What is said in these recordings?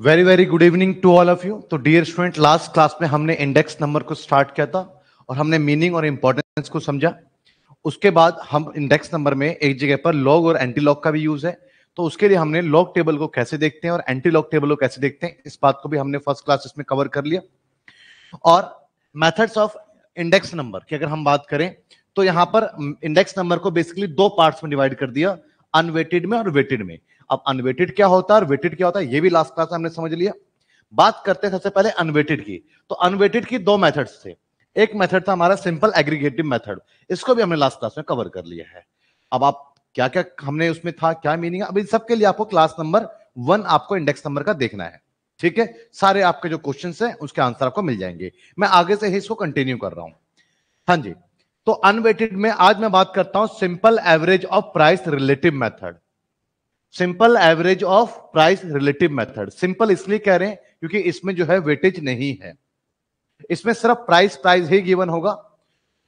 Very very good evening to all of you तो dear student last class में हमने index number को start किया था और हमने मीनिंग और इंपॉर्टेंस को समझा। उसके बाद हम इंडेक्स नंबर में एक जगह पर लॉग और एंटी लॉग का भी यूज़ है। तो उसके लिए हमने लॉग टेबल को कैसे देखते हैं और एंटी लॉग टेबल को कैसे देखते हैं, इस बात को भी हमने फ़र्स्ट क्लास में कवर कर लिया। और मेथड्स ऑफ़ इंडेक्स नंबर की अगर हम बात करें तो यहाँ पर इंडेक्स नंबर को बेसिकली दो पार्ट्स में डिवाइड कर दिया अनवेटेड में और वेटेड में। अब अनवेटेड क्या होता है और वेटेड क्या होता है? ये भी लास्ट क्लास हमने समझ लिया। बात करते हैं सबसे पहले अनवेटेड की। तो अनवेटेड की दो मेथड्स थे। एक मेथड था हमारा सिंपल एग्रीगेटिव मेथड इसको भी हमने लास्ट क्लास में कवर कर लिया है। अब आप क्या क्या हमने उसमें था, क्या मीनिंग है? अभी सबके लिए आपको क्लास नंबर वन आपको इंडेक्स नंबर का देखना है। ठीक है? सारे आपके जो क्वेश्चन है, उसके आंसर आपको मिल जाएँगे। मैं आगे से ही इसको कंटिन्यू कर रहा हूँ। हाँ जी। तो अनवेटेड में आज मैं बात करता हूँ simple average of price relative method simple average of price relative method simple इसलिए कह रहे हैं क्योंकि इसमें जो है वेटेज नहीं है। इसमें सिर्फ़ प्राइस प्राइस ही गिवन होगा।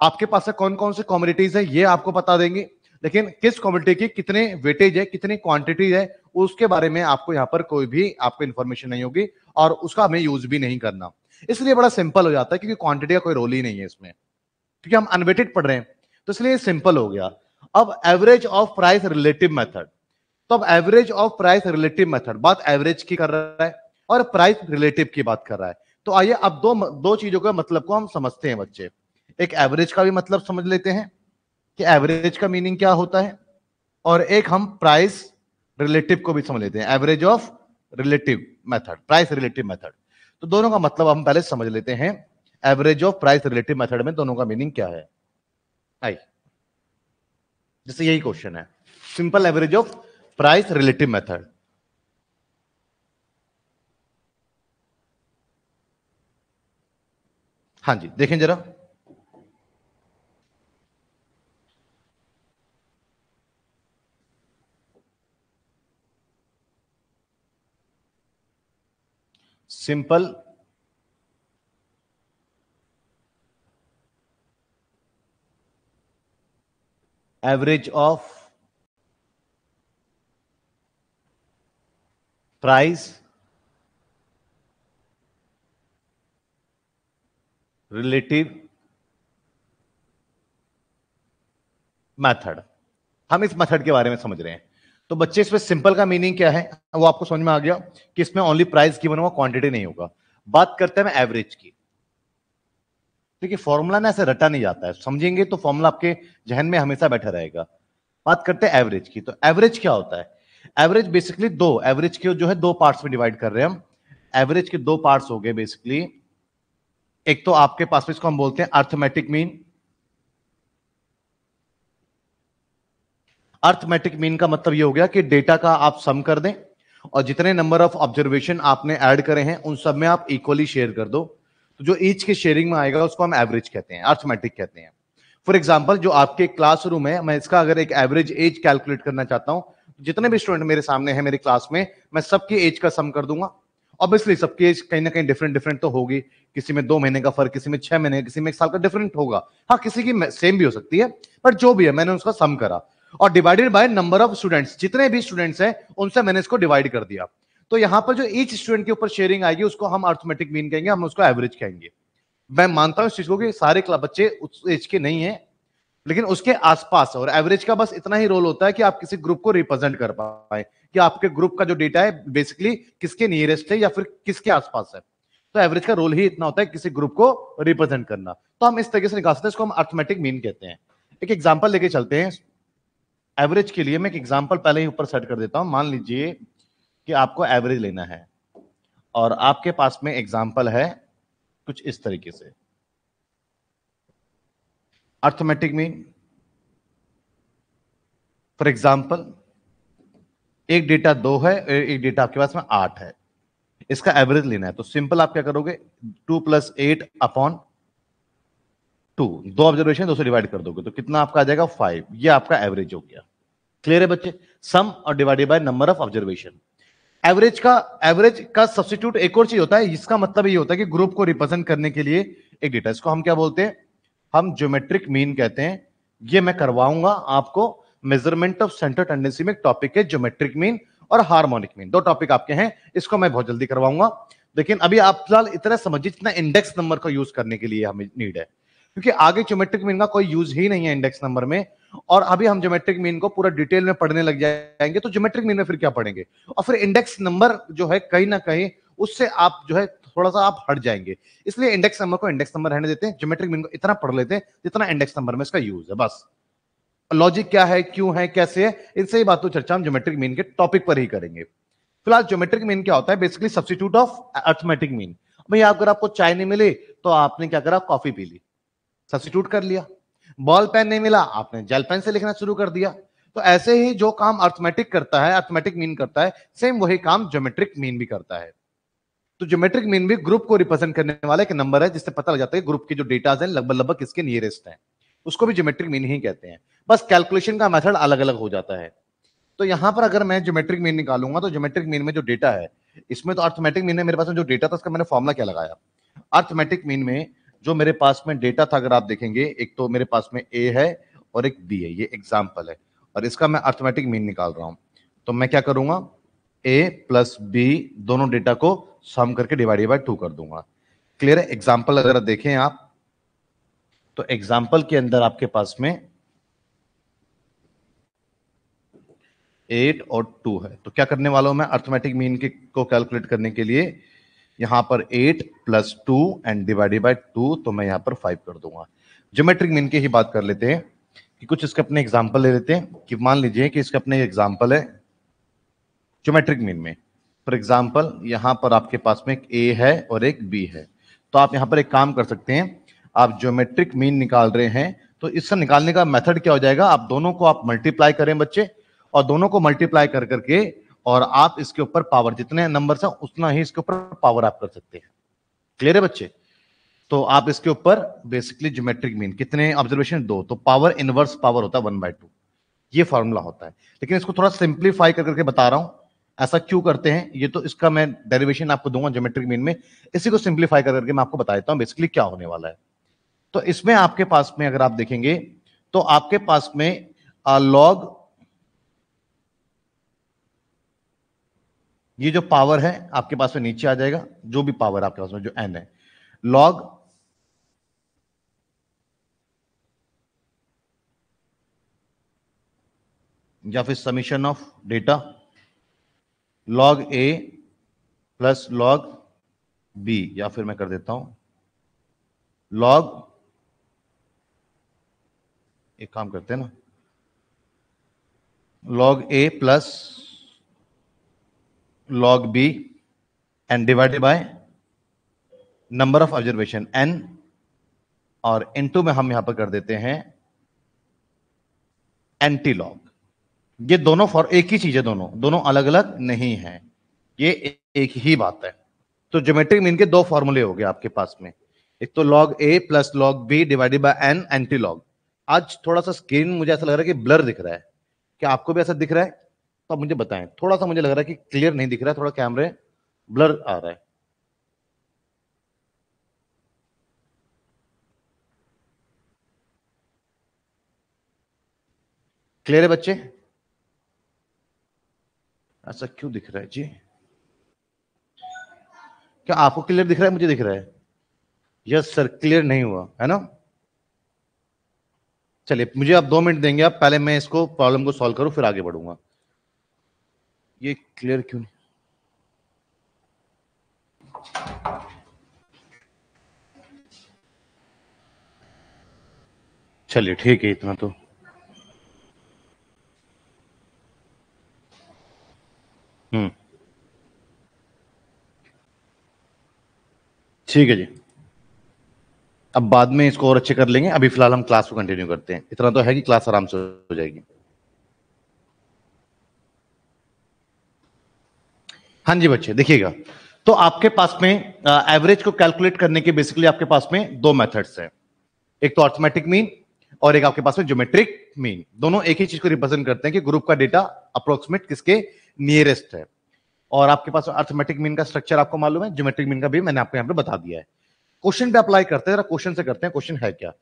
आपके पास कौन कौन से कॉमोडिटीज है, ये आपको बता देंगे। लेकिन किस कॉमोडिटी की कितने वेटेज है, कितनी क्वांटिटी है, उसके बारे में आपको यहाँ पर कोई भी, आपको इंफॉर्मेशन नहीं होगी और उसका हमें यूज़ भी नहीं करना। इसलिए बड़ा सिंपल हो जाता है क्योंकि क्वांटिटी का कोई रोल ही नहीं है इसमें। क्योंकि हम अनवेटेड पढ़ रहे हैं तो इसलिए सिंपल हो गया। अब average of price relative method तो अब average of price relative method बात एवरेज की कर रहा है और प्राइस रिलेटिव की बात कर रहा है। तो आइए अब दो दो चीज़ों का मतलब को हम समझते हैं बच्चे। एक एवरेज का भी मतलब समझ लेते हैं कि एवरेज का मीनिंग क्या होता है और एक हम प्राइस रिलेटिव को भी समझ लेते हैं। Average of relative method price relative method तो दोनों का मतलब हम पहले समझ लेते हैं average of price relative method में दोनों का मीनिंग क्या है। आई जैसे यही क्वेश्चन है। Simple average of price relative method हाँ जी देखें जरा। Simple. Average of price, relative, method. हम इस मेथड के बारे में समझ रहे हैं। तो बच्चे, इसमें सिंपल का मीनिंग क्या है? वो आपको समझ में आ गया कि इसमें ओनली प्राइस गिवन होगा क्वांटिटी नहीं होगा। बात करते हैं एवरेज की। देखिए फॉर्मूला ना ऐसे रटा नहीं जाता है। समझेंगे तो फॉर्मूला आपके जहन में हमेशा बैठा रहेगा। बात करते हैं एवरेज की। तो एवरेज क्या होता है? एवरेज बेसिकली दो एवरेज के जो है दो पार्ट्स में डिवाइड कर रहे हैं हम। एवरेज के दो पार्ट्स हो गए बेसिकली एक तो आपके पास में इसको हम बोलते हैं अर्थमेटिक मीन अर्थमेटिक मीन का मतलब ये हो गया कि डेटा का आप सम कर दें और जितने नंबर ऑफ़ ऑब्जर्वेशन आपने ऐड करे हैं, उन सब में आप इक्वली शेयर कर दो। तो जो ईच के शेयरिंग में आएगा, उसको हम एवरेज कहते हैं अर्थमेटिक कहते हैं। फॉर एग्ज़ाम्पल जो आपके क्लासरूम है, मैं इसका अगर एक एवरेज एज कैलकुलेट करना चाहता हूँ जितने भी स्टूडेंट मेरे सामने हैं, मेरी क्लास में, मैं सबकी एज का सम कर दूँगा। ऑब्वियसली सबकी एज कहीं ना कहीं डिफरेंट डिफरेंट तो होगी। किसी में दो महीने का फ़र्क, किसी में छह महीने, किसी में एक साल का डिफरेंट होगा। हाँ किसी की सेम भी हो सकती है बट जो भी है, मैंने उसका सम करा। और divided by number of students जितने भी स्टूडेंट्स हैं, उनसे मैंने इसको डिवाइड कर दिया। तो यहाँ पर जो ईच स्टूडेंट के ऊपर शेयरिंग आएगी, उसको हम अर्थमेटिक मीन कहेंगे, हम उसको एवरेज कहेंगे। मैं मानता हूँ इस चीज़ को कि सारे बच्चे उस एज के नहीं है। लेकिन उसके आसपास, और एवरेज का बस इतना ही रोल होता है कि आप किसी ग्रुप को रिप्रेजेंट कर पाए, कि आपके ग्रुप का जो डेटा है बेसिकली किसके नियरेस्ट है या फिर किसके आसपास है। तो एवरेज का रोल ही इतना होता है किसी ग्रुप को रिप्रेजेंट करना। तो हम इस तरीके से निकाल सकते हैं, इसको हम अर्थमेटिक मीन कहते हैं। एक एग्ज़ाम्पल लेके चलते हैं। एवरेज के लिए मैं एक एग्ज़ाम्पल पहले ही ऊपर सेट कर देता हूँ। मान लीजिए कि आपको एवरेज लेना है, और आपके पास में एग्ज़ाम्पल है कुछ इस तरीके से। अर्थमेटिक मीन फॉर एग्ज़ाम्पल एक डेटा दो है एक डेटा आपके पास में आठ है। इसका एवरेज लेना है। तो सिंपल आप क्या करोगे? Two plus eight upon two दो ऑब्जर्वेशन दो से डिवाइड कर दोगे। तो कितना आपका आ जाएगा? फाइव ये आपका एवरेज हो गया। क्लियर है बच्चे? सम और divided by number of observation average का एवरेज का सब्सिट्यूट एक और चीज़ होता है। इसका मतलब ये होता है कि ग्रुप को रिप्रेजेंट करने के लिए एक डेटा इसको हम क्या बोलते हैं? हम ज्योमेट्रिक मीन कहते हैं, ये मैं करवाऊँगा आपको मेज़रमेंट ऑफ़ सेंटर टेंडेंसी में एक टॉपिक है ज्योमेट्रिक मीन और हार्मोनिक मीन दो टॉपिक आपके हैं, इसको मैं बहुत जल्दी करवाऊँगा। लेकिन अभी आप फ़िलहाल इतना समझिए जितना इंडेक्स नंबर का यूज़ करने के लिए हमें नीड है। क्योंकि आगे ज्योमेट्रिक मीन का कोई यूज़ ही नहीं है इंडेक्स नंबर में। और अभी हम ज्योमेट्रिक मीन को पूरा डिटेल में पढ़ने लग जाएँगे तो ज्योमेट्रिक मीन में फिर क्या पढ़ेंगे? और फिर इंडेक्स नंबर जो है कहीं ना कहीं, उससे आप जो है थोड़ा सा आप हट जाएँगे। इसलिए इंडेक्स नंबर को इंडेक्स नंबर रहने देते हैं। ज्योमेट्रिक मीन को इतना पढ़ लेते हैं जितना इंडेक्स नंबर में इसका यूज़ है, बस। लॉजिक क्या है, क्यों है, कैसे है, इनसे ही बात चर्चा हम ज्योमेट्रिक मीन के टॉपिक पर ही करेंगे। फ़िलहाल ज्योमेट्रिक मीन क्या होता है? Basically substitute of arithmetic mean भाई अगर आपको चाय नहीं मिली तो आपने क्या करा? कॉफ़ी पी ली। सब्सिट्यूट कर लिया। बॉल पेन नहीं मिला, आपने जेल पेन से लिखना शुरू कर दिया। तो ऐसे ही जो काम अर्थमेटिक करता है अर्थमेटिक मीन करता है सेम वही काम ज्योमेट्रिक मीन भी करता है। तो ज्योमेट्रिक मीन भी ग्रुप को रिप्रेजेंट करने वाला एक नंबर है, जिससे पता लग जाता है ग्रुप के जो डेटा है, लगभग लगभग किसके नियरेस्ट है। उसको भी ज्योमेट्रिक मीन ही कहते हैं। बस कैलकुलेशन का मेथड अलग अलग हो जाता है। तो यहाँ पर अगर मैं ज्योमेट्रिक मीन निकालूँगा तो ज्योमेट्रिक मीन में जो डेटा है, इसमें तो अर्थमेटिक मीन है मेरे पास में जो डेटा था, उसका मैंने फॉर्मुला क्या लगाया? अर्थमेटिक मीन में जो मेरे पास में डेटा था, अगर आप देखेंगे, एक तो मेरे पास में ए है और एक बी है, ये एग्ज़ाम्पल है। और इसका मैं अर्थमेटिक मीन निकाल रहा हूँ। तो मैं क्या करूँगा? ए प्लस बी दोनों डेटा को सम करके डिवाइड बाय टू कर दूँगा। क्लियर है? एग्ज़ाम्पल अगर देखें आप तो एग्ज़ाम्पल के अंदर आपके पास में एट और टू है। तो क्या करने वाला हूँ मैं? अर्थमेटिक मीन के, को कैलकुलेट करने के लिए यहाँ पर eight plus two and divided by two तो मैं यहाँ पर फाइव कर दूँगा। ज्योमेट्रिक मीन की ही बात कर लेते हैं कि कुछ इसके अपने एग्ज़ाम्पल ले लेते हैं कि मान लीजिए कि इसके अपने एग्ज़ाम्पल है ज्योमेट्रिक मीन में। फॉर एग्ज़ाम्पल यहाँ पर आपके पास में एक ए है और एक बी है। तो आप यहाँ पर एक काम कर सकते हैं, आप ज्योमेट्रिक मीन निकाल रहे हैं तो इससे निकालने का मेथड क्या हो जाएगा? आप दोनों को आप मल्टीप्लाई करें बच्चे, और दोनों को मल्टीप्लाई कर करके, और आप इसके ऊपर पावर जितने नंबर है, उतना ही इसके ऊपर पावर आप कर सकते हैं। क्लियर है बच्चे? तो आप इसके ऊपर बेसिकली ज्योमेट्रिक मीन कितने ऑब्जर्वेशन दो। तो पावर इनवर्स पावर होता है वन बाय टू ये फॉर्मूला होता है। लेकिन इसको थोड़ा सिंप्लीफाई कर करके बता रहा हूँ। ऐसा क्यों करते हैं? ये तो इसका मैं डेरिवेशन आपको दूँगा ज्योमेट्रिक मीन में। इसी को सिंप्लीफाई कर करके मैं आपको बता देता हूँ बेसिकली क्या होने वाला है। तो इसमें आपके पास में अगर आप देखेंगे तो आपके पास में लॉग ये जो पावर है आपके पास में नीचे आ जाएगा, जो भी पावर आपके पास में, जो एन है। लॉग या फिर summation of data log A plus log B या फिर मैं कर देता हूँ लॉग एक काम करते हैं ना log A plus log b and divided by number of observation n, और इनटू में हम यहाँ पर कर देते हैं एंटी लॉग ये दोनों फॉर, एक ही चीज़ है दोनों दोनों अलग अलग नहीं है। ये एक ही बात है। तो ज्योमेट्रिक मीन के दो फॉर्मूले हो गए आपके पास में। एक तो log A plus log B divided by N anti log आज थोड़ा सा स्क्रीन मुझे ऐसा लग रहा है कि ब्लर दिख रहा है। क्या आपको भी ऐसा दिख रहा है? तो आप मुझे बताएँ। थोड़ा सा मुझे लग रहा है कि क्लियर नहीं दिख रहा है, थोड़ा कैमरे ब्लर आ रहा है। क्लियर है बच्चे? ऐसा क्यों दिख रहा है? जी। क्या आपको क्लियर दिख रहा है? मुझे दिख रहा है। यस सर क्लियर नहीं हुआ, है ना? चलिए, मुझे आप दो मिनट देंगे आप, पहले मैं इसको प्रॉब्लम को सॉल्व करूँ, फिर आगे बढ़ूँगा। ये क्लियर क्यों नहीं? चलिए, ठीक है, इतना तो। हम्म। ठीक है जी। अब बाद में इसको और अच्छे कर लेंगे। अभी फ़िलहाल हम क्लास को कंटिन्यू करते हैं। इतना तो है कि क्लास आराम से हो जाएगी। हाँ जी बच्चे, देखिएगा। तो आपके पास में एवरेज को कैलकुलेट करने के बेसिकली आपके पास में दो मेथड्स हैं। एक तो अर्थमेटिक मीन और एक आपके पास में ज्योमेट्रिक मीन दोनों एक ही चीज़ को रिप्रेजेंट करते हैं कि ग्रुप का डेटा अप्रोक्सीमेट किसके नियरेस्ट है। और आपके पास अर्थमेटिक मीन का स्ट्रक्चर आपको मालूम है? ज्योमेट्रिक मीन का भी मैंने आपको यहाँ पे बता दिया है। क्वेश्चन पे अप्लाई करते हैं क्वेश्चन से करते हैं क्वेश्चन है क्या?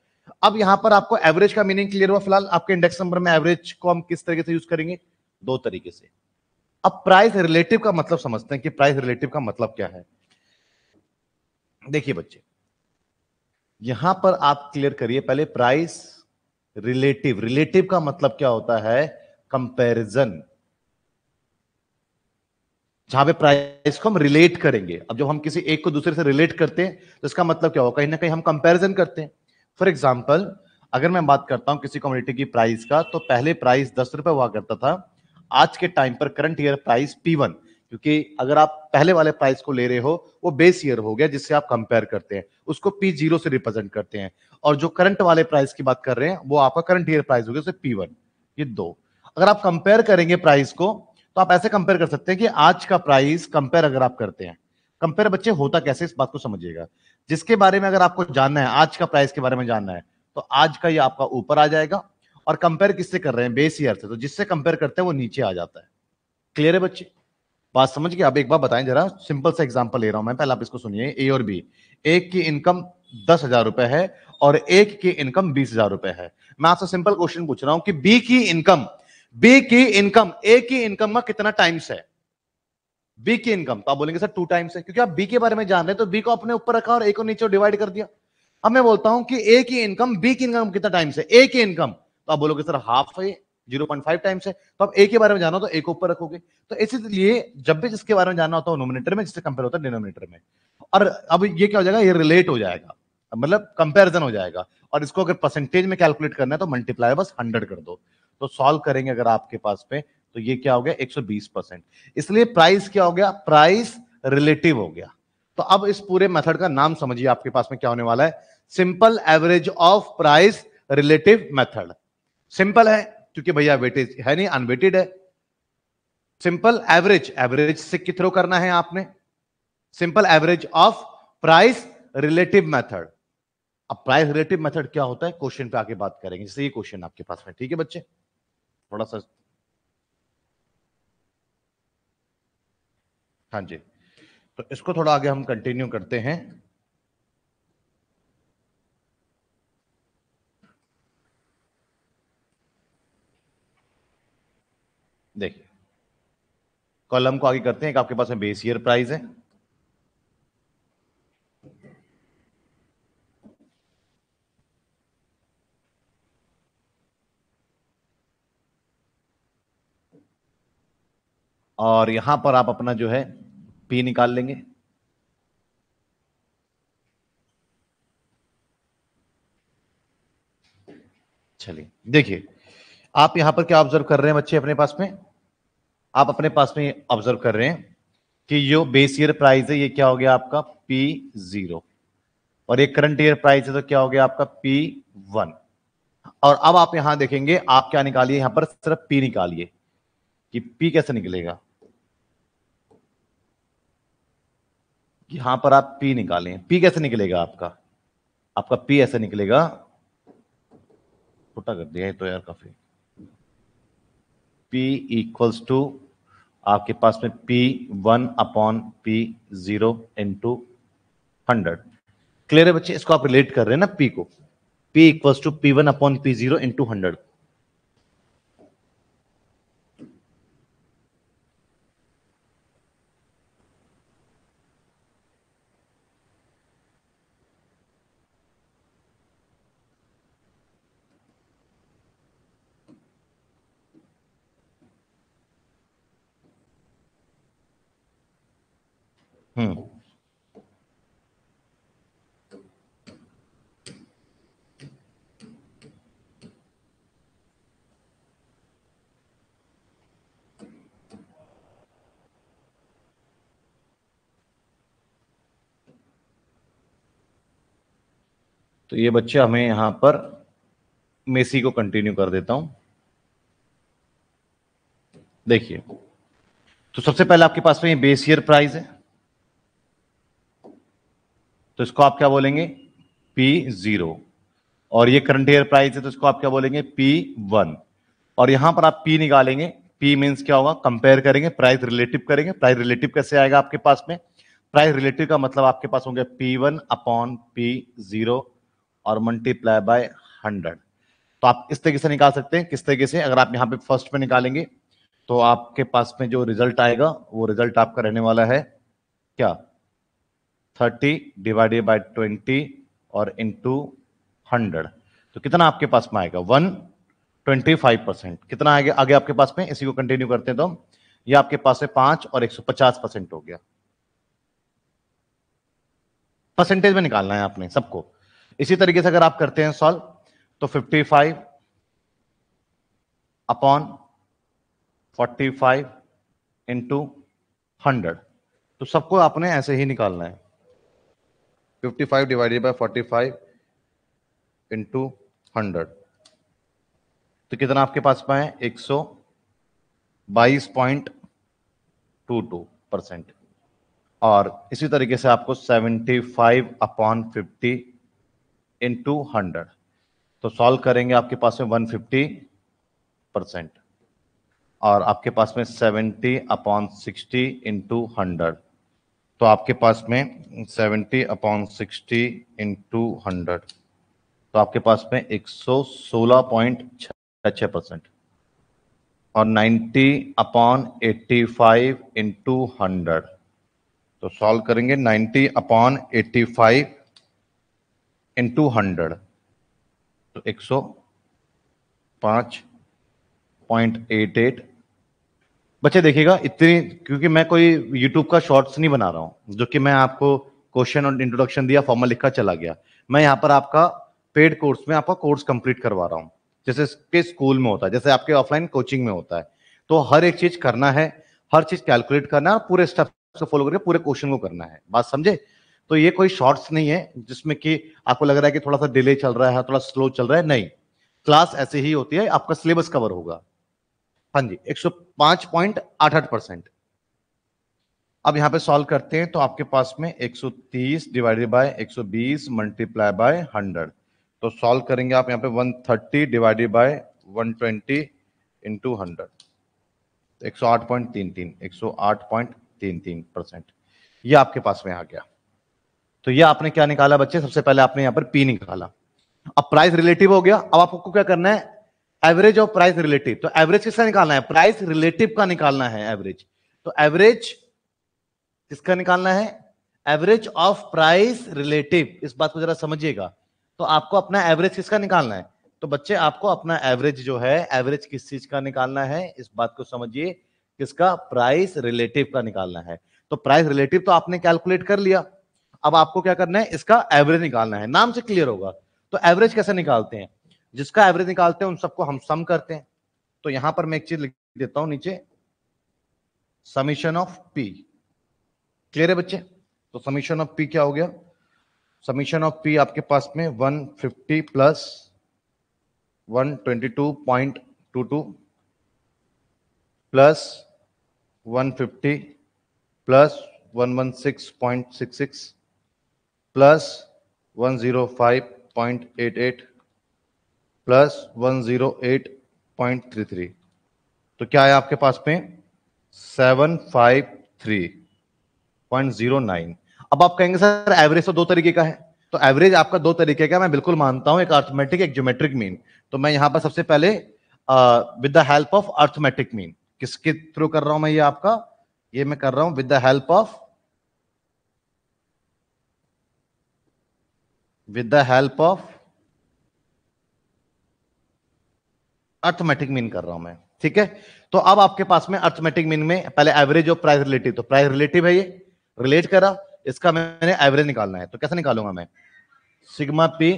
अब यहाँ पर आपको एवरेज का मीनिंग क्लियर हुआ फ़िलहाल। आपके इंडेक्स नंबर में एवरेज को हम किस तरीके से यूज़ करेंगे? दो तरीके से। अब प्राइस रिलेटिव का मतलब समझते हैं कि प्राइस रिलेटिव का मतलब क्या है। देखिए बच्चे, यहाँ पर आप क्लियर करिए पहले प्राइस रिलेटिव रिलेटिव का मतलब क्या होता है? कंपैरिजन जहाँ पे प्राइस को हम रिलेट करेंगे। अब जब हम किसी एक को दूसरे से रिलेट करते हैं तो इसका मतलब क्या होगा? कहीं ना कहीं हम कंपैरिजन करते हैं। फॉर एग्ज़ाम्पल अगर मैं बात करता हूँ किसी कम्युनिटी की प्राइस का तो पहले प्राइस दस रुपए हुआ करता था। आज के टाइम पर current year price P one क्योंकि अगर आप पहले वाले प्राइस को ले रहे हो, वो बेस ईयर हो गया जिससे आप कंपेयर करते हैं। उसको पी ज़ीरो से रिप्रेजेंट करते हैं। और जो करंट वाले प्राइस की बात कर रहे हैं, वो आपका करंट ईयर प्राइस हो गया पी वन ये दो। अगर आप कंपेयर करेंगे प्राइस को तो आप ऐसे कंपेयर कर सकते हैं कि आज का प्राइस कंपेयर अगर आप करते हैं कंपेयर बच्चे होता कैसे इस बात को समझिएगा। जिसके बारे में अगर आपको जानना है, आज का प्राइस के बारे में जानना है तो आज का ये आपका ऊपर आ जाएगा और कंपेयर किससे कर रहे हैं? बेस ईयर से। तो जिससे कंपेयर करते हैं, वो नीचे आ जाता है। क्लियर है बच्चे? बात समझ गए? अब एक बार बताएँ जरा। सिंपल सा एग्जांपल ले रहा हूँ मैं। पहले आप इसको सुनिए। ए और बी एक की इनकम दस हज़ार रुपए है और एक की इनकम बीस हज़ार रुपए है। मैं आपसे सिंपल क्वेश्चन पूछ रहा हूँ कि बी की इनकम बी की इनकम ए की इनकम का कितना टाइम्स है? बी की इनकम तो आप बोलेंगे, सर टू टाइम्स है। क्योंकि आप बी के बारे में जान रहे हैं तो बी को अपने ऊपर रखा और ए को नीचे डिवाइड कर दिया। अब मैं बोलता हूँ कि ए की इनकम बी की इनकम कितना टाइम्स है? ए की इनकम तो आप बोलोगे, सर हाफ़ है ज़ीरो पॉइंट फाइव टाइम्स है। तो आप ए के बारे में जाना तो ए को ऊपर रखोगे। तो इसीलिए जब भी जिसके बारे में जानना होता है नोमिनेटर में, जिससे कंपेयर होता है डिनोमिनेटर में। और अब ये क्या हो जाएगा? ये रिलेट हो जाएगा। मतलब कंपेरिजन हो जाएगा। और इसको अगर परसेंटेज में कैलकुलेट करना है तो मल्टीप्लाई बस हंड्रेड कर दो। तो सॉल्व करेंगे अगर आपके पास पे तो ये क्या हो गया? 120 परसेंट। इसलिए प्राइस क्या हो गया? प्राइस रिलेटिव हो गया। तो अब इस पूरे मेथड का नाम समझिए, आपके पास में क्या होने वाला है? Simple average of price relative method simple है, क्योंकि भैया वेटेज है नहीं अनवेटेड है। सिंपल एवरेज एवरेज से कित थ्रो करना है आपने? Simple average of price relative method अब प्राइस रिलेटिव मेथड क्या होता है? क्वेश्चन पे आके बात करेंगे, जैसे ये क्वेश्चन आपके पास में, ठीक है बच्चे? थोड़ा सा हाँ जी। तो इसको थोड़ा आगे हम कंटिन्यू करते हैं। देखिए कॉलम को आगे करते हैं, एक आपके पास में बेस ईयर प्राइस है। और यहाँ पर आप अपना जो है पी निकाल लेंगे। चलिए, देखिए, आप यहाँ पर क्या ऑब्ज़र्व कर रहे हैं बच्चे अपने पास में? आप अपने पास में ऑब्ज़र्व कर रहे हैं कि जो बेस ईयर प्राइस है, ये क्या हो गया आपका? पी ज़ीरो और ये करंट ईयर प्राइस है तो क्या हो गया आपका? पी वन और अब आप यहाँ देखेंगे, आप क्या निकालिए? यहाँ पर सिर्फ़ पी निकालिए कि पी कैसे निकलेगा? यहाँ पर आप पी निकालें। पी कैसे निकलेगा आपका? आपका पी ऐसे निकलेगा। छोटा कर दिया है तो यार काफ़ी। पी इक्वल्स टू आपके पास में P one upon P zero into hundred clear है बच्चे? इसको आप रिलेट कर रहे हैं ना पी को। P equals to P one upon P zero into hundred hmm तो ये बच्चे हमें यहाँ पर मेसी को कंटिन्यू कर देता हूँ। देखिए तो सबसे पहले आपके पास में ये बेस ईयर प्राइस है। तो इसको आप क्या बोलेंगे? पी ज़ीरो और ये करंट ईयर प्राइस है तो इसको आप क्या बोलेंगे? पी वन और यहाँ पर आप पी निकालेंगे। पी मीन्स क्या होगा? कंपेयर करेंगे प्राइस रिलेटिव करेंगे। प्राइस रिलेटिव कैसे आएगा आपके पास में? प्राइस रिलेटिव का मतलब आपके पास होंगे P one upon P zero और मल्टीप्लाई बाय हंड्रेड तो आप इस तरीके से निकाल सकते हैं, किस तरीके से? अगर आप यहाँ पे फ़र्स्ट पे निकालेंगे तो आपके पास में जो रिज़ल्ट आएगा, वो रिज़ल्ट आपका रहने वाला है क्या? थर्टी डिवाइडेड बाय ट्वेंटी और इंटू हंड्रेड तो कितना आपके पास में आएगा? वन ट्वेंटी फाइव परसेंट कितना आगे आगे आपके पास में? इसी को कंटिन्यू करते हैं तो ये आपके पास है पाँच और एक सौ पचास परसेंट हो गया। परसेंटेज में निकालना है आपने सबको। इसी तरीके से अगर आप करते हैं सॉल्व तो fifty five upon forty five into hundred तो सबको आपने ऐसे ही निकालना है। Fifty five divided by forty five into hundred तो कितना आपके पास पाए? एक सौ बाईस पॉइंट टू टू परसेंट। और इसी तरीके से आपको seventy five upon fifty into hundred तो सॉल्व करेंगे आपके पास में वन फिफ्टी परसेंट और आपके पास में seventy upon sixty into hundred तो आपके पास में seventy upon sixty into hundred तो आपके पास में एक सौ सोलह पॉइंट छः परसेंट और 90 upon eighty five into hundred तो सॉल्व करेंगे 90 upon eighty five into hundred तो एक सौ पाँच पॉइंट एट एट बच्चे, देखिएगा, इतनी, क्योंकि मैं कोई यूट्यूब का शॉर्ट्स नहीं बना रहा हूँ, जो कि मैं आपको क्वेश्चन और इंट्रोडक्शन दिया फॉर्मल लिखा चला गया। मैं यहाँ पर आपका पेड कोर्स में आपका कोर्स कंप्लीट करवा रहा हूँ। जैसे के स्कूल में होता है, जैसे आपके ऑफलाइन कोचिंग में होता है। तो हर एक चीज़ करना है, हर चीज़ कैलकुलेट करना है पूरे स्टेप को फॉलो करके पूरे क्वेश्चन को करना है। बात समझे? तो ये कोई शॉर्ट्स नहीं है, जिसमें कि आपको लग रहा है कि थोड़ा सा डिले चल रहा है, थोड़ा स्लो चल रहा है, नहीं। क्लास ऐसे ही होती है, आपका सिलेबस कवर होगा। हाँ जी, एक सौ पाँच पॉइंट आठ आठ परसेंट। अब यहाँ पे सॉल्व करते हैं तो आपके पास में 130 डिवाइडेड बाय 120 मल्टीप्लाई बाय 100 तो सॉल्व करेंगे आप यहाँ पे 130 divided by 120 twenty into hundred एक परसेंट। ये आपके पास में आ गया। तो ये आपने क्या निकाला बच्चे? सबसे पहले आपने यहाँ पर पी निकाला। अब प्राइस रिलेटिव हो गया। अब आपको क्या करना है? एवरेज ऑफ़ प्राइस रिलेटिव तो एवरेज किसका निकालना है? प्राइस रिलेटिव का निकालना है एवरेज तो एवरेज किसका निकालना है? एवरेज ऑफ़ प्राइस रिलेटिव इस बात को जरा समझिएगा। तो आपको अपना एवरेज किसका निकालना है? तो बच्चे, आपको अपना एवरेज जो है एवरेज किस चीज़ का निकालना है? इस बात को समझिए। किसका? प्राइस रिलेटिव का निकालना है। तो प्राइस रिलेटिव तो आपने कैलकुलेट कर लिया। अब आपको क्या करना है, इसका एवरेज निकालना है। नाम से क्लियर होगा। तो एवरेज कैसे निकालते हैं? जिसका एवरेज निकालते हैं, उन सबको हम सम करते हैं। तो यहाँ पर मैं एक चीज़ लिख देता हूँ नीचे। समीशन ऑफ़ पी क्लियर है बच्चे? तो समीशन ऑफ़ पी क्या हो गया? समीशन ऑफ़ पी आपके पास में 150 plus 122.22 plus 150 plus 116.66 plus 105.88 plus 108.33 तो क्या है आपके पास में? 753.09 अब आप कहेंगे, सर, एवरेज तो दो तरीके का है। तो एवरेज आपका दो तरीके का मैं बिल्कुल मानता हूँ, एक अर्थमेटिक एक ज्योमेट्रिक मीन तो मैं यहाँ पर सबसे पहले with the help of arithmetic mean किसके थ्रू कर रहा हूँ मैं ये आपका? ये मैं कर रहा हूँ with the help of with the help of arithmetic mean कर रहा हूँ मैं, ठीक है? तो अब आपके पास में अर्थमेटिक मीन में पहले एवरेज और प्राइस रिलेटिव तो प्राइस रिलेटिव है ये रिलेट करा, इसका मैंने एवरेज निकालना है तो कैसे निकालूँगा मैं? सिग्मा पी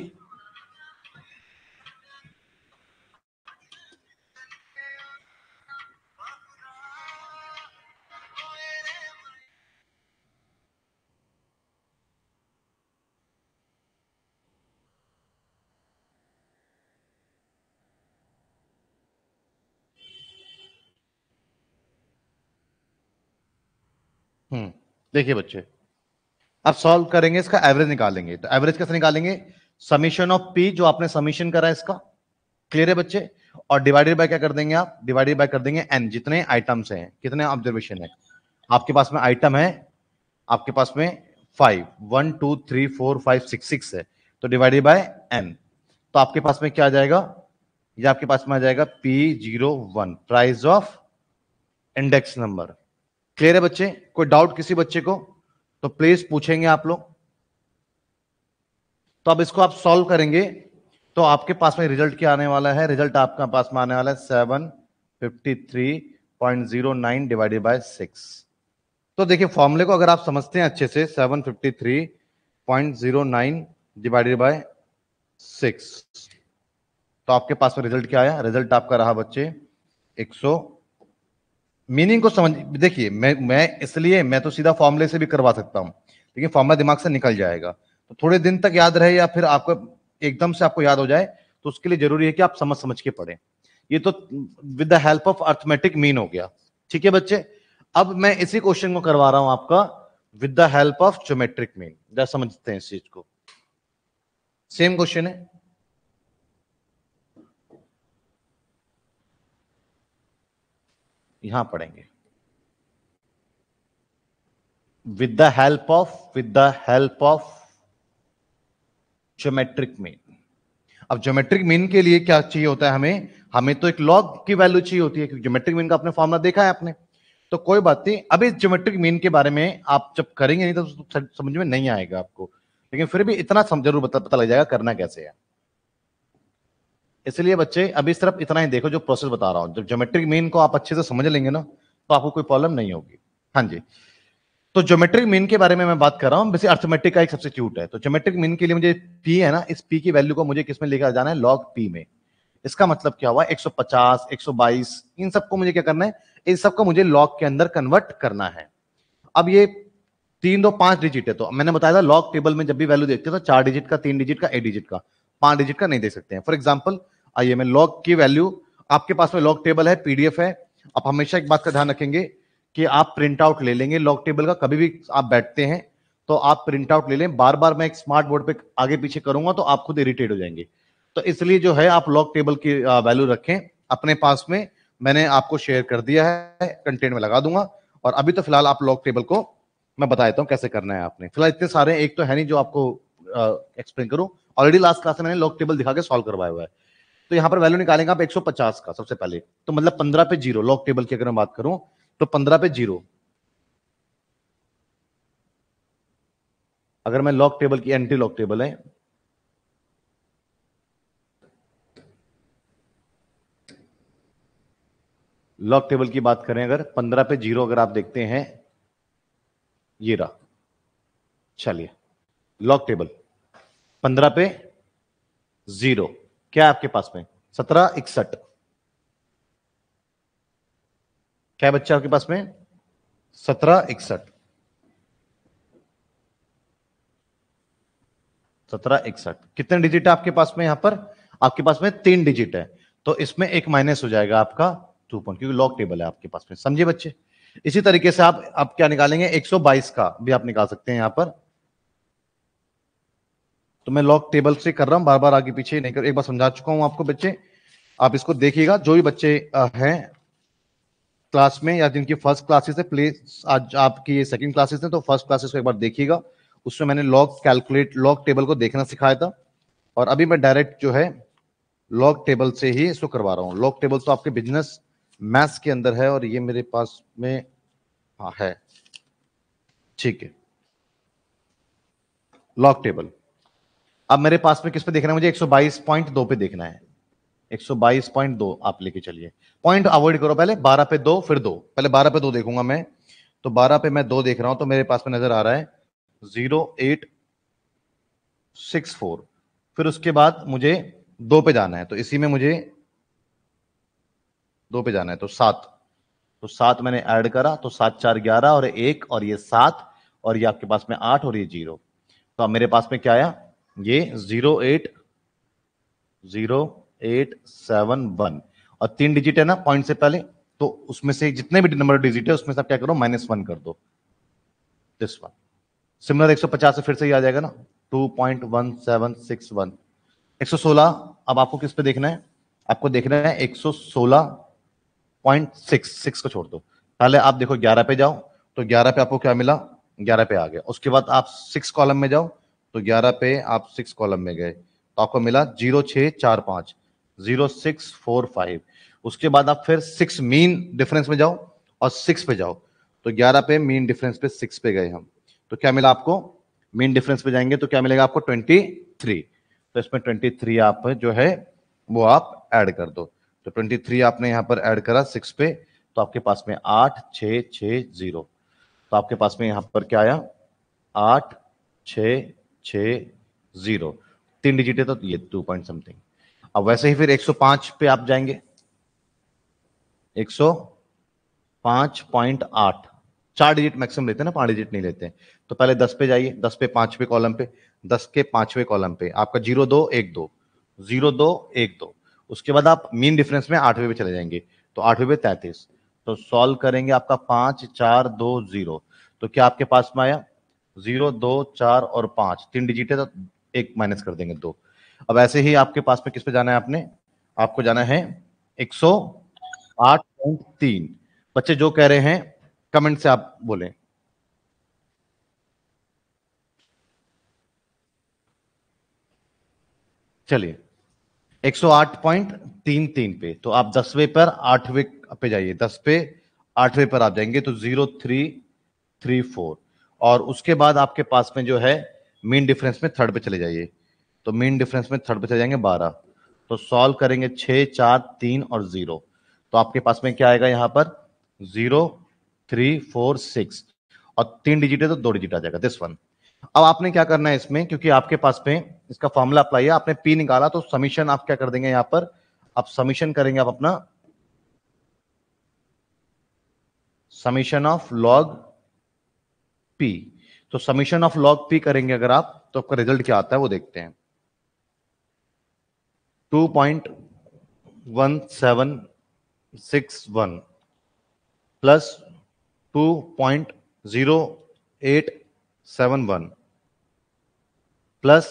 देखिए बच्चे, अब सॉल्व करेंगे इसका एवरेज निकालेंगे। तो एवरेज कैसे निकालेंगे? समीशन ऑफ़ पी जो आपने समीशन करा इसका। क्लियर है बच्चे? और डिवाइडेड बाय क्या कर देंगे आप? डिवाइडेड बाय कर देंगे एन जितने आइटम्स हैं, कितने ऑब्जर्वेशन है। आपके पास में आइटम है, आपके पास में five one two three four five six six है। तो डिवाइडेड बाय एन तो आपके पास में क्या आ जाएगा? ये आपके पास में आ जाएगा P zero one price of index number clear है बच्चे? कोई डाउट किसी बच्चे को? तो प्लीज़ पूछेंगे आप लोग। तो अब इसको आप सॉल्व करेंगे। तो आपके पास में रिज़ल्ट क्या आने वाला है? रिज़ल्ट आपका पास में आने वाला है seven fifty three point zero nine divided by six तो देखिए फॉर्मूले को अगर आप समझते हैं अच्छे से seven fifty three point zero nine divided by six तो आपके पास में रिज़ल्ट क्या आया? रिज़ल्ट आपका रहा बच्चे 100 मीनिंग को समझ, देखिए, मैं मैं इसलिए, मैं तो सीधा फॉर्मूले से भी करवा सकता हूँ। लेकिन फॉर्मूला दिमाग से निकल जाएगा। तो थोड़े दिन तक याद रहे या फिर आपको एकदम से आपको याद हो जाए तो उसके लिए ज़रूरी है कि आप समझ समझ के पढ़ें। ये तो with the help of arithmetic mean हो गया। ठीक है बच्चे? अब मैं इसी क्वेश्चन को करवा रहा हूँ आपका। With the help of geometric mean जरा समझते हैं इस चीज़ को। सेम क्वेश्चन है? यहाँ पढ़ेंगे। With the help of with the help of geometric mean अब ज्योमेट्रिक मीन के लिए क्या चाहिए होता है हमें? हमें तो एक लॉग की वैल्यू चाहिए होती है, क्योंकि ज्योमेट्रिक मीन का आपने फॉर्मुला देखा है आपने। तो कोई बात नहीं अभी ज्योमेट्रिक मीन के बारे में आप जब करेंगे नहीं तो समझ में नहीं आएगा आपको। लेकिन फिर भी इतना ज़रूर पता लग जाएगा करना कैसे है। इसलिए बच्चे अभी सिर्फ़ इतना ही देखो जो प्रोसेस बता रहा हूँ। जब ज्योमेट्रिक मीन को आप अच्छे से समझ लेंगे ना तो आपको कोई प्रॉब्लम नहीं होगी। हाँ जी। तो ज्योमेट्रिक मीन के बारे में मैं बात कर रहा हूँ। वैसे अर्थमेटिक का एक सब्सिट्यूट है। तो ज्योमेट्रिक मीन के लिए मुझे पी है ना, इस पी की वैल्यू को मुझे किसमें लेकर जाना है? लॉग पी में। इसका मतलब क्या हुआ? 150 122 इन सबको मुझे क्या करना है? इन सबको मुझे लॉग के अंदर कन्वर्ट करना है। अब ये तीन दो पाँच डिजिट है तो मैंने बताया था लॉग टेबल में जब भी वैल्यू देखते हैं तो चार डिजिट का, तीन डिजिट का एक डिजिट का, पाँच डिजिट का नहीं दे सकते हैं। फॉर एग्ज़ाम्पल आइए मैं लॉग की वैल्यू आपके पास में लॉग टेबल है पीडीएफ है, आप हमेशा एक बात का ध्यान रखेंगे कि आप प्रिंट आउट ले लेंगे लॉग टेबल का, कभी भी आप बैठते हैं तो आप प्रिंट आउट ले लें, बार बार मैं एक स्मार्ट बोर्ड पे आगे पीछे करूँगा तो आप खुद इरिटेट हो जाएँगे। तो इसलिए जो है, आप लॉग टेबल की वैल्यू रखें, अपने पास में मैंने आपको शेयर कर दिया है कंटेंट में लगा दूँगा, और अभी तो फ़िलहाल आप लॉग टेबल को, मैं बता देता हूँ कैसे करना है आपने। फ़िलहाल इतने सारे एक तो है नहीं जो आपको एक्सप्लेन करूँ ऑलरेडी लास्ट क्लास में मैंने लॉग टेबल दिखा के सॉल्व करवाया हुआ है। तो यहाँ पर वैल्यू निकालेंगे आप 150 का सबसे पहले। तो मतलब 15 पे ज़ीरो लॉक टेबल की अगर मैं बात करूँ तो पंद्रह पे ज़ीरो। अगर मैं लॉक टेबल की एंटी लॉक टेबल है लॉक टेबल की बात करें अगर, पंद्रह पे ज़ीरो अगर आप देखते हैं, ये रहा। चलिए लॉक टेबल पंद्रह पे ज़ीरो। क्या है आपके पास में? सत्रह, इकसठ। क्या बच्चा आपके पास में? सत्रह, इकसठ। सत्रह, इकसठ। कितने डिजिट है आपके पास में यहाँ पर? आपके पास में तीन डिजिट है। तो इसमें एक माइनस हो जाएगा आपका टू पॉइंट, क्योंकि लॉक टेबल है आपके पास में। समझे बच्चे? इसी तरीके से आप आप क्या निकालेंगे? 122 का भी आप निकाल सकते हैं यहाँ पर। तो मैं लॉक टेबल से कर रहा हूँ बार बार आगे पीछे नहीं कर, एक बार समझा चुका हूँ आपको बच्चे। आप इसको देखिएगा, जो भी बच्चे हैं क्लास में या जिनकी फ़र्स्ट क्लासेस है प्लीज़ आज आपकी ये सेकंड क्लासेस है तो फ़र्स्ट क्लासेस को एक बार देखिएगा। उसमें मैंने लॉग कैलकुलेट लॉग टेबल को देखना सिखाया था। और अभी मैं डायरेक्ट जो है लॉग टेबल से ही इसको करवा रहा हूँ। लॉग टेबल तो आपके बिज़नेस मैथ्स के अंदर है और ये मेरे पास में हाँ है। ठीक है। लॉग टेबल अब मेरे पास में किस पे देखना है? मुझे 122.2 पे देखना है। 122.2 आप लेके चलिए। पॉइंट अवॉइड करो पहले 12 पे दो, फिर दो। पहले 12 पे दो देखूँगा मैं। तो 12 पे मैं दो देख रहा हूँ तो मेरे पास में नज़र आ रहा है ज़ीरो एट सिक्स फोर। फिर उसके बाद मुझे दो पे जाना है तो इसी में मुझे दो पे जाना है तो सात। तो सात मैंने ऐड करा तो सात, चार, ग्यारह, और एक, और ये सात, और ये आपके पास में आठ, और ये ज़ीरो। तो अब मेरे पास में क्या आया? ये zero eight zero eight seven one और तीन डिजिट है ना पॉइंट से पहले तो उसमें से जितने भी नंबर डिजिट है, उसमें से आप क्या करो माइनस वन कर दो। दिस वन सिमिलर 150 से फिर से ही आ जाएगा ना। 2.1761 116 अब आपको किस पे देखना है? आपको देखना है 116.6 6 को छोड़ दो। पहले आप देखो 11 पे जाओ तो 11 पे आपको क्या मिला? 11 पे आ गया। उसके बाद आप सिक्स कॉलम में जाओ तो 11 पे आप सिक्स कॉलम में गए। तो आपको मिला ज़ीरो छह चार पाँच ज़ीरो सिक्स फोर फाइव उसके बाद आप फिर सिक्स मीन डिफरेंस में जाओ और सिक्स पे जाओ। तो ग्यारह पे मीन डिफरेंस पे सिक्स पे गए हम। तो क्या मिला आपको? मीन डिफरेंस पे जाएँगे तो क्या मिलेगा आपको? ट्वेंटी थ्री तो इसमें ट्वेंटी थ्री आप जो है, वो आप ऐड कर दो। तो ट्वेंटी थ्री आपने यहाँ पर ऐड करा सिक्स पे तो आपके पास में आठ छ छ ज़ीरो तो आपके पास में यहाँ पर क्या आया? आठ छ छ ज़ीरो। तीन डिजिट है तो ये टू पॉइंट समथिंग अब वैसे ही फिर 105 पे आप जाएँगे। 105.8 चार डिजिट मैक्सिमम लेते हैं ना, पाँच डिजिट नहीं लेते तो पहले 10 पे जाइए 10 पे पांचवे कॉलम पे 10 के पांचवे कॉलम पे। आपका ज़ीरो दो, एक दो। ज़ीरो दो, एक दो। उसके बाद आप मीन डिफरेंस में आठवें पे चले जाएँगे। तो आठवें पे तैतीस। तो सॉल्व करेंगे आपका पाँच, चार, दो, ज़ीरो। तो क्या आपके पास में आया? ज़ीरो, दो, चार और पाँच। तीन डिजिट है तो एक माइनस कर देंगे, दो। अब ऐसे ही आपके पास में किस पे जाना है आपने? आपको जाना है एक सौ आठ पॉइंट तीन। बच्चे जो कह रहे हैं कमेंट से आप बोलें। चलिए 108.33 पे। तो आप दसवें पर आठवें पे जाइए। दस पे आठवें पर आप जाएँगे तो ज़ीरो, थ्री थ्री, फोर। और उसके बाद आपके पास में जो है मीन डिफरेंस में थर्ड पे चले जाइए। तो मीन डिफरेंस में थर्ड पे चले जाएँगे बारह। तो सॉल्व करेंगे छह, चार, तीन और ज़ीरो तो आपके पास में क्या आएगा यहाँ पर? ज़ीरो थ्री फोर सिक्स और तीन डिजिट है तो दो डिजिट आ जाएगा दिस वन अब आपने क्या करना है इसमें? क्योंकि आपके पास में इसका फॉर्मूला अप्लाई है, आपने पी निकाला तो समीशन आप क्या कर देंगे यहाँ पर? आप समीशन करेंगे आप अपना। समीशन ऑफ़ लॉग पी तो समीशन ऑफ़ लॉग पी करेंगे अगर आप तो आपका रिज़ल्ट क्या आता है वो देखते हैं। Two point one seven six one plus two point zero eight seven one plus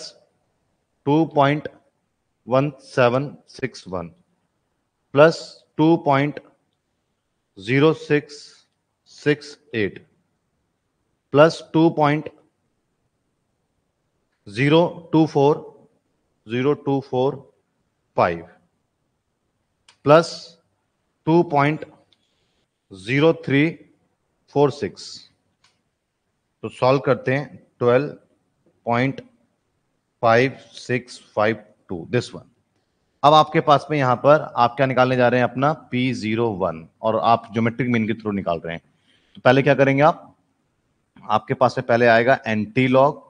two point one seven six one plus two point zero six six eight plus two point zero two four, zero two four five, plus two point zero three four six. तो solve करते हैं twelve point five six five two, this one. अब आपके पास में यहाँ पर आप क्या निकालने जा रहे हैं? अपना पी ज़ीरो वन और आप ज्योमेट्रिक मीन के थ्रू निकाल रहे हैं। तो पहले क्या करेंगे आप? आपके पास में पहले आएगा एंटी लॉग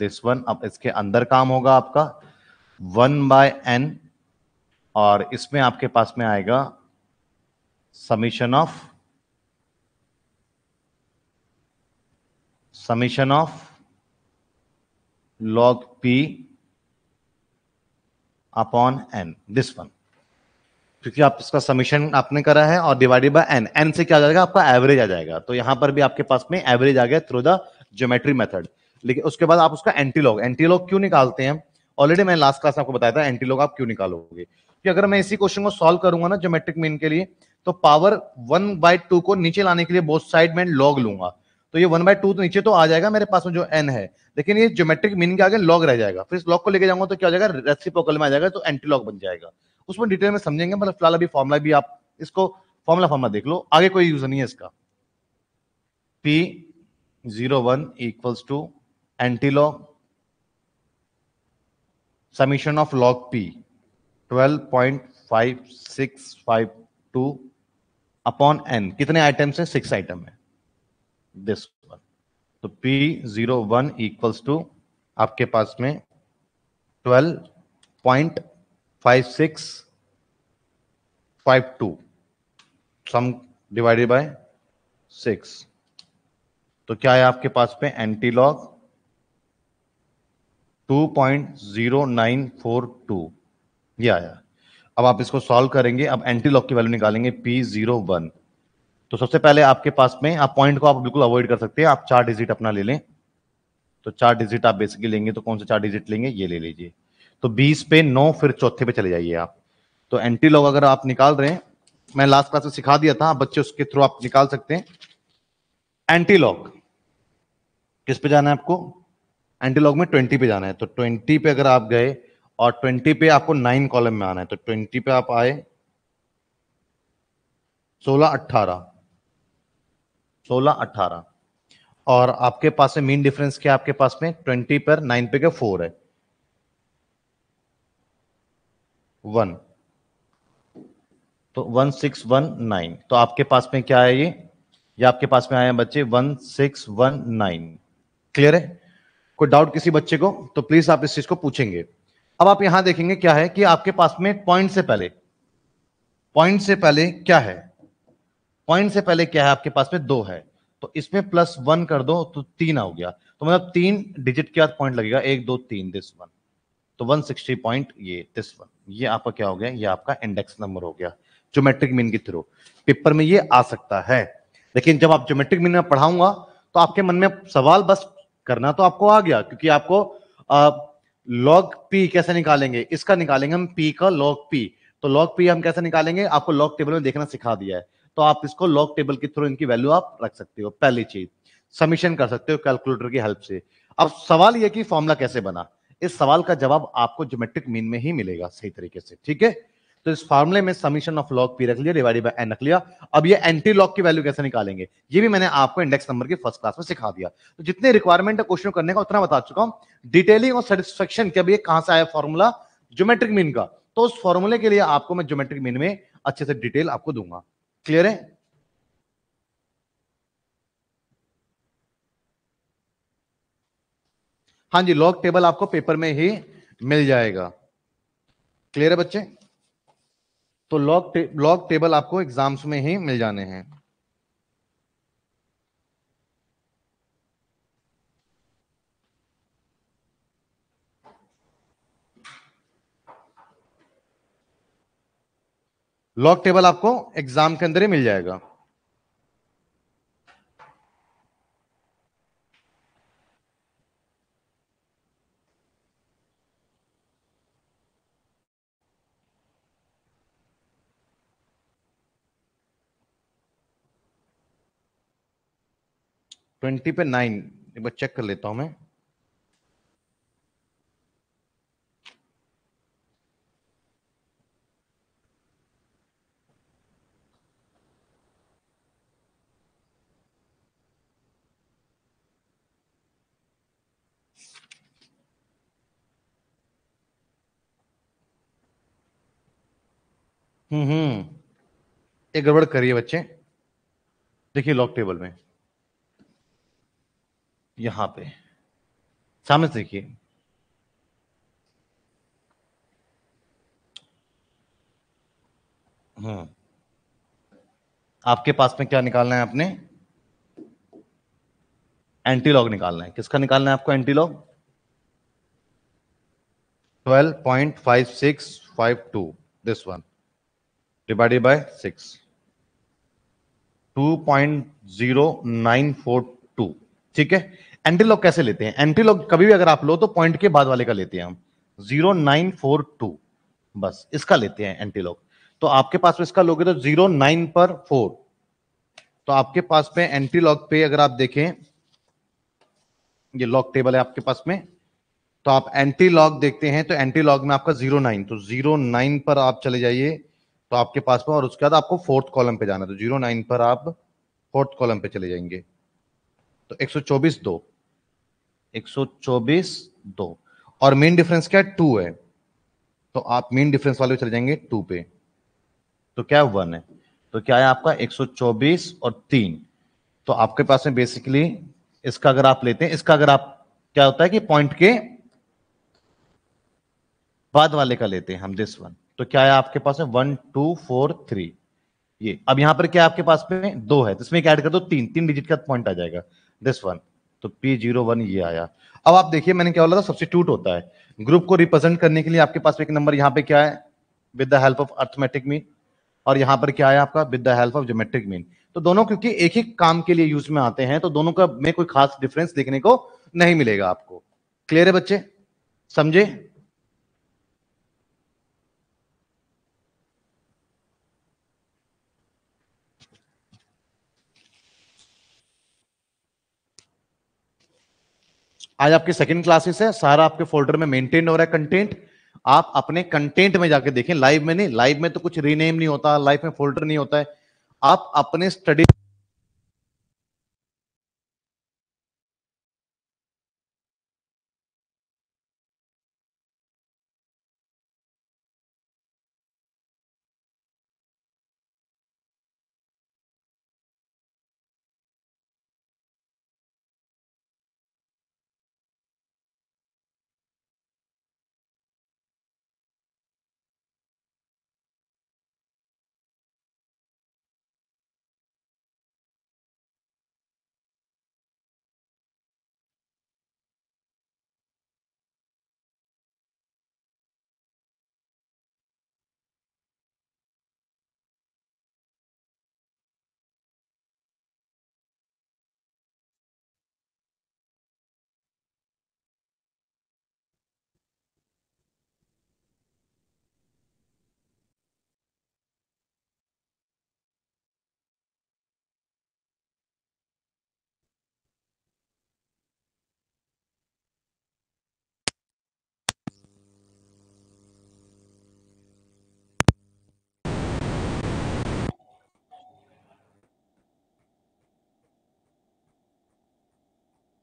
दिस वन अब इसके अंदर काम होगा आपका। वन बाय एन और इसमें आपके पास में आएगा summation of summation of log P upon N this one क्योंकि आप इसका समीशन आपने करा है और डिवाइडेड बाय एन एन से क्या आ जाएगा? आपका एवरेज आ जाएगा। तो यहाँ पर भी आपके पास में एवरेज आ गया थ्रू द ज्योमेट्री मेथड लेकिन उसके बाद आप उसका एंटीलॉग एंटीलॉग क्यों निकालते हैं? ऑलरेडी मैंने लास्ट क्लास में आपको बताया था एंटीलॉग आप क्यों निकालोगे? कि अगर मैं इसी क्वेश्चन को सॉल्व करूँगा ना ज्योमेट्रिक मीन के लिए तो पावर वन बाय टू को नीचे लाने के लिए बोथ साइड में लॉग लूँगा। तो ये वन बाय टू नीचे तो आ जाएगा, मेरे पास में जो एन है। लेकिन ये ज्योमेट्रिक मीनिंग के आगे लॉग रह जाएगा। फिर इस लॉग को लेके जाऊँगा तो क्या हो जाएगा? रेसिप्रोकल में आ जाएगा तो एंटी लॉग बन जाएगा। उसमें डिटेल में समझेंगे मतलब फ़िलहाल अभी फॉर्मुला भी आप इसको फॉर्मुला फॉर्मुला देख लो। आगे कोई यूज़ नहीं है इसका। P zero one equals to anti log summation of log P twelve point five six five two upon N कितने आइटम्स है? सिक्स आइटम है। दिस वन तो P zero one equals to आपके पास में twelve point five six five two sum divided by six तो क्या है आपके पास में anti log two point zero nine four two ये आया अब आप इसको सॉल्व करेंगे, अब एंटी लॉग की वैल्यू निकालेंगे पी ज़ीरो वन तो सबसे पहले आपके पास में, आप पॉइंट को आप बिल्कुल अवॉइड कर सकते हैं। आप चार डिजिट अपना ले लें। तो चार डिजिट आप बेसिकली लेंगे तो कौन से चार डिजिट लेंगे? ये ले लीजिए। तो बीस पे नौ, फिर चौथे पे चले जाइए आप। तो एंटी लॉग अगर आप निकाल रहे हैं, मैं लास्ट क्लास में सिखा दिया था बच्चे उसके थ्रू आप निकाल सकते हैं। एंटी लॉग किस पे जाना है आपको? एंटी लॉग में ट्वेंटी पे जाना है। तो ट्वेंटी पे अगर आप गए और ट्वेंटी पे आपको नाइन कॉलम में आना है तो ट्वेंटी पे आप आए, सोलह अट्ठारह। सोलह अट्ठारह और आपके पास में मीन डिफरेंस क्या आपके पास में? ट्वेंटी पर, नाइन पे क्या फोर है। वन। तो वन, सिक्स, वन, नाइन। तो आपके पास में क्या है ये? ये आपके पास में आए बच्चे, one, six, one, nine. Clear है? कोई डाउट किसी बच्चे को तो प्लीज़ आप इस चीज़ को पूछेंगे। अब आप यहाँ देखेंगे क्या है कि आपके पास में पॉइंट से पहले पॉइंट से पहले क्या है? पॉइंट से पहले क्या है? आपके पास में दो है। तो इसमें प्लस वन कर दो तो तीन हो गया। तो मतलब तीन डिजिट के बाद पॉइंट लगेगा। एक, दो, तीन दिस वन तो वन सिक्सटी पॉइंट ये दिस वन ये आपका क्या हो गया? ये आपका इंडेक्स नंबर हो गया ज्योमेट्रिक मीन के थ्रू पेपर में ये आ सकता है। लेकिन जब आप ज्योमेट्रिक मीन में पढ़ाऊँगा तो आपके मन में सवाल बस करना तो आपको आ गया, क्योंकि आपको लॉग पी कैसे निकालेंगे? इसका निकालेंगे हम पी का लॉग पी तो लॉग पी हम कैसे निकालेंगे? आपको लॉग टेबल में देखना सिखा दिया है। तो आप इसको लॉग टेबल के थ्रू इनकी वैल्यू आप रख सकते हो, पहली चीज़। समीशन कर सकते हो कैलकुलेटर की हेल्प से। अब सवाल यह कि फॉर्मूला कैसे बना? इस सवाल का जवाब आपको ज्योमेट्रिक मीन में ही मिलेगा, सही तरीके से, ठीक है? तो इस फॉर्मूले में समीशन ऑफ़ लॉग पी रख लिया डिवाइडेड बाय एन रख लिया। अब ये एंटी लॉग की वैल्यू कैसे निकालेंगे? ये भी मैंने आपको इंडेक्स नंबर की फ़र्स्ट क्लास में सिखा दिया। तो जितने रिक्वायरमेंट है क्वेश्चन करने का उतना बता चुका हूँ। डिटेलिंग और सेटिस्फेक्शन के ये कहाँ से आया फॉर्मूला ज्योमेट्रिक मीन का। तो उस फॉर्मूले के लिए आपको मैं ज्योमेट्रिक मीन में अच्छे से डिटेल आपको दूँगा। क्लियर है? हाँ जी लॉग टेबल आपको पेपर में ही मिल जाएगा। क्लियर है बच्चे? तो लॉग टे, लॉग टेबल आपको एग्ज़ाम्स में ही मिल जाने हैं। लॉग टेबल आपको एग्ज़ाम के अंदर ही मिल जाएगा। ट्वेंटी पे नाइन एक बार चेक कर लेता हूँ मैं। हम्म हम्म। एक गड़बड़ करिए बच्चे। देखिए लॉक टेबल में। यहाँ पे। सामने से देखिए। हम्म। आपके पास में क्या निकालना है आपने? एंटी लॉग निकालना है। किसका निकालना है आपको anti log twelve point divided by six two point zero nine four two ठीक है? एंटीलॉग कैसे लेते हैं? एंटीलॉग कभी भी अगर आप लो तो पॉइंट के बाद वाले का लेते हैं हम। ज़ीरो नाइन फोर टू बस, इसका लेते हैं एंटीलॉग तो आपके पास में इसका लोगे तो ज़ीरो नाइन पर फोर तो आपके पास में एंटीलॉग पे अगर आप देखें, ये लॉग टेबल है आपके पास में तो आप एंटी लॉग देखते हैं तो एंटी लॉग में आपका ज़ीरो नाइन तो ज़ीरो नाइन पर आप चले जाइए। तो आपके पास में, और उसके बाद आपको फोर्थ कॉलम पे जाना तो ज़ीरो नाइन पर आप फोर्थ कॉलम पे चले जाएँगे। तो 124 दो। 124 दो। और मेन डिफरेंस क्या है? टू है। तो आप मेन डिफरेंस वाले चले जाएँगे टू पे। तो क्या वन है? तो क्या है आपका? 124 और तीन। तो आपके पास में बेसिकली इसका अगर आप लेते हैं, इसका अगर आप, क्या होता है कि पॉइंट के बाद वाले का लेते हैं हम दिस वन तो क्या है आपके पास में? वन टू फोर थ्री ये, अब यहाँ पर क्या आपके पास में? दो है तो इसमें ऐड कर दो, तीन. तीन डिजिट का पॉइंट आ जाएगा. दिस वन तो पी ज़ीरो वन ये आया. अब आप देखिए, मैंने क्या बोला था? सब्सिट्यूट होता है. ग्रुप को रिप्रेजेंट करने के लिए आपके पास एक नंबर यहाँ पे क्या है? With the help of arithmetic mean और यहाँ पर क्या है आपका? With the help of geometric mean तो दोनों क्योंकि एक ही काम के लिए यूज़ में आते हैं तो दोनों का में कोई खास डिफरेंस देखने को नहीं मिलेगा आपको. क्लियर है बच्चे? समझे? आज आपकी सेकंड क्लासेस है, सारा आपके फोल्डर में मेंटेन हो रहा है कंटेंट आप अपने कंटेंट में जाके देखें लाइव में नहीं लाइव में तो कुछ रीनेम नहीं होता लाइव में फोल्डर नहीं होता है। आप अपने स्टडी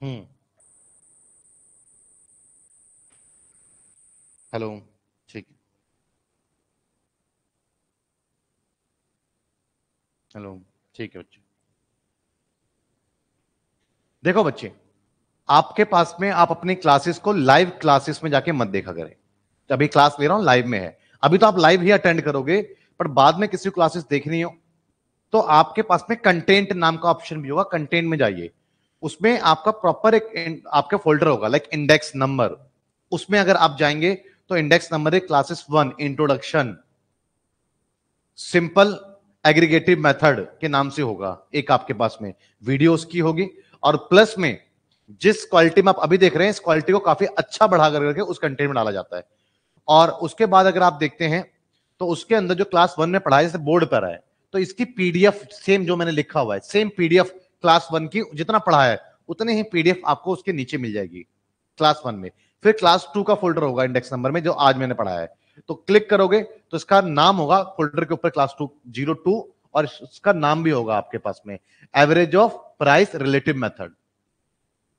हम्म। हेलो, ठीक। हेलो, ठीक है बच्चे। देखो बच्चे, आपके पास में आप अपनी क्लासेस को लाइव क्लासेस में जाके मत देखा करें। अभी क्लास ले रहा हूँ, लाइव में है। अभी तो आप लाइव ही अटेंड करोगे, पर बाद में किसी क्लासेस देखनी हो तो आपके पास में कंटेंट नाम का ऑप्शन भी होगा। कंटेंट में जाइए। उसमें आपका प्रॉपर एक आपका फोल्डर होगा लाइक इंडेक्स नंबर उसमें अगर आप जाएँगे तो इंडेक्स नंबर है classes one introduction simple aggregative method के नाम से होगा, एक आपके पास में. वीडियोस की होगी, और प्लस में जिस क्वालिटी में आप अभी देख रहे हैं, इस क्वालिटी को काफ़ी अच्छा बढ़ा कर करके उस कंटेंट में डाला जाता है. और उसके बाद अगर आप देखते हैं तो उसके अंदर जो क्लास वन में पढ़ाया, जैसे बोर्ड पर है तो इसकी पीडीएफ सेम जो मैंने लिखा हुआ है सेम पीडीएफ क्लास वन की जितना पढ़ा है, उतने ही पीडीएफ आपको उसके नीचे मिल जाएगी, क्लास वन में। फिर क्लास टू का फोल्डर होगा इंडेक्स नंबर में, जो आज मैंने पढ़ा है। तो क्लिक करोगे तो इसका नाम होगा फोल्डर के ऊपर क्लास टू, ज़ीरो टू, और इसका नाम भी होगा आपके पास में, average of price relative method.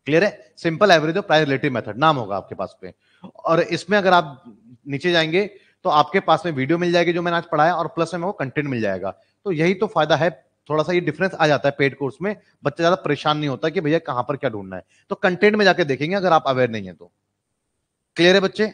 Clear है? Simple average of price relative method, नाम होगा आपके पास में। और इसमें अगर आप नीचे जाएँगे तो आपके पास में वीडियो मिल जाएगी जो मैंने आज पढ़ाया और प्लस में वो कंटेंट मिल जाएगा। तो यही तो फ़ायदा है थोड़ा सा ये डिफरेंस आ जाता है पेड कोर्स में, बच्चा ज़्यादा परेशान नहीं होता कि भैया कहाँ पर क्या ढूंढना है। तो कंटेंट में जाके देखेंगे अगर आप अवेयर नहीं है तो। क्लियर है बच्चे?